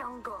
相个。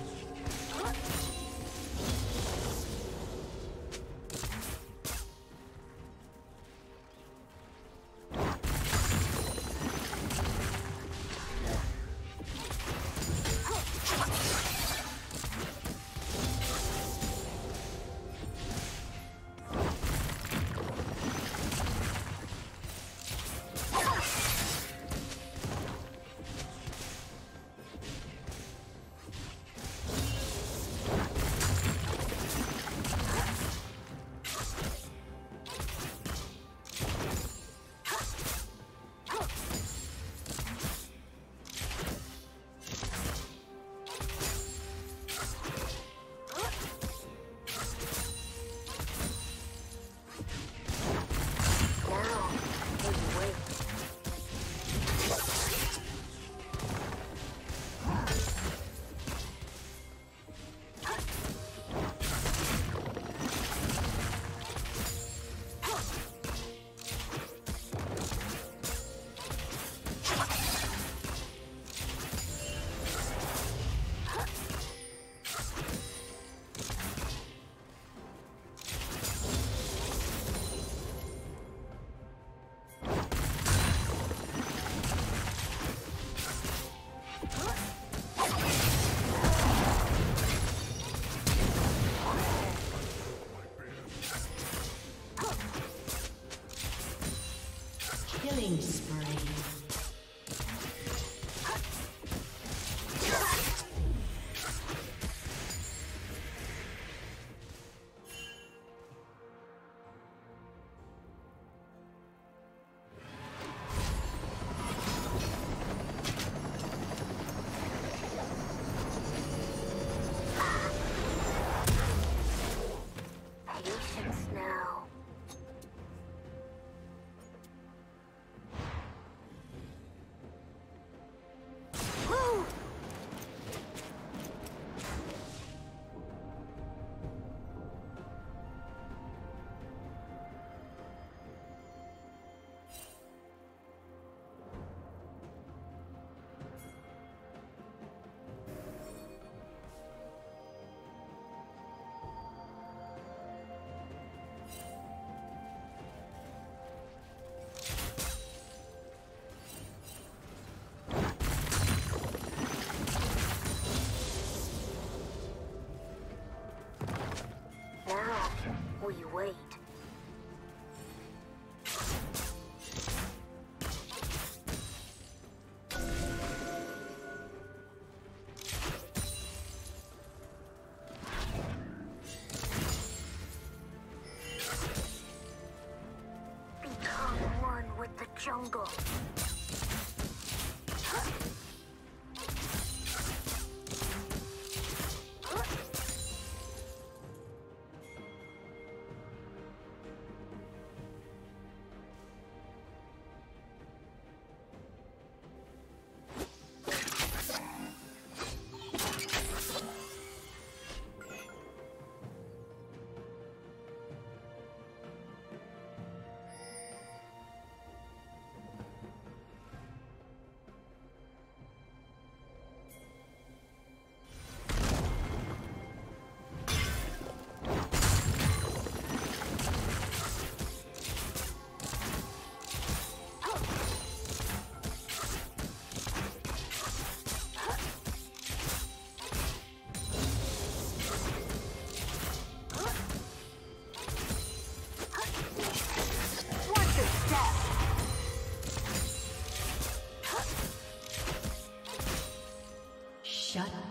Now, we wait.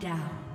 Down.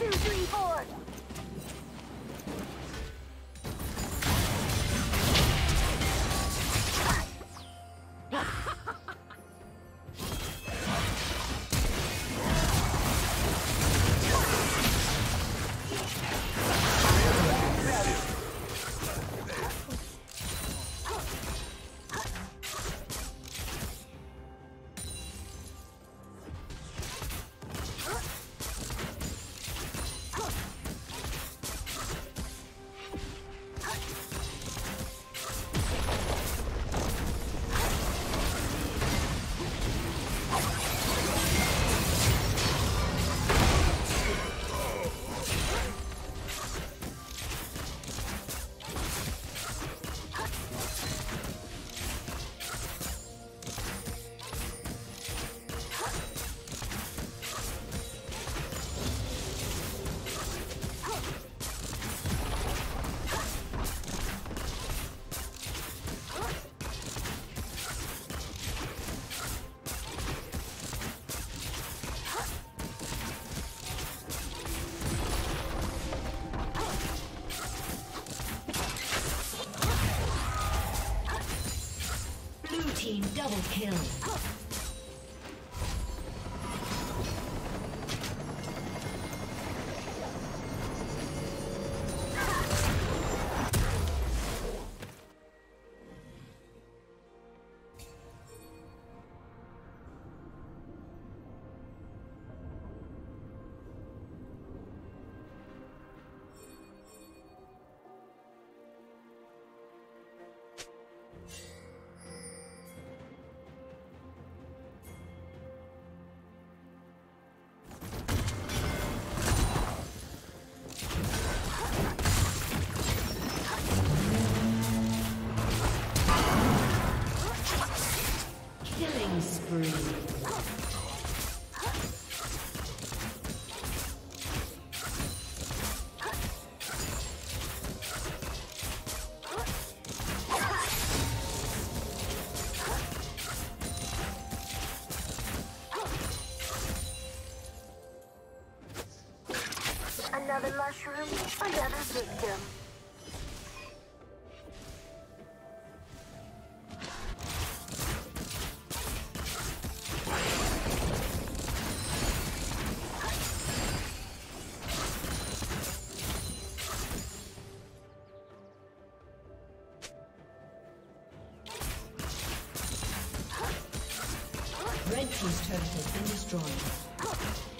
Two, three, four. Double kill. Another victim. Red Team's turret has been destroyed.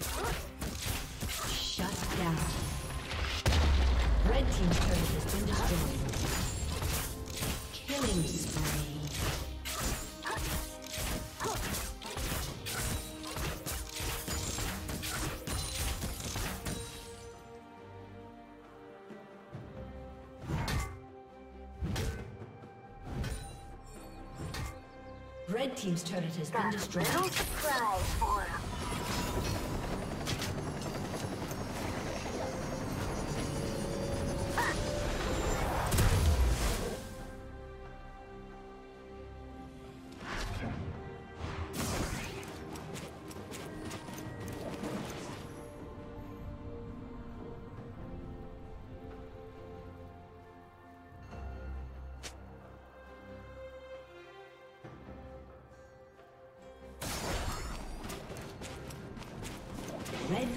Red Team's turret has been Got a destroyed. surprise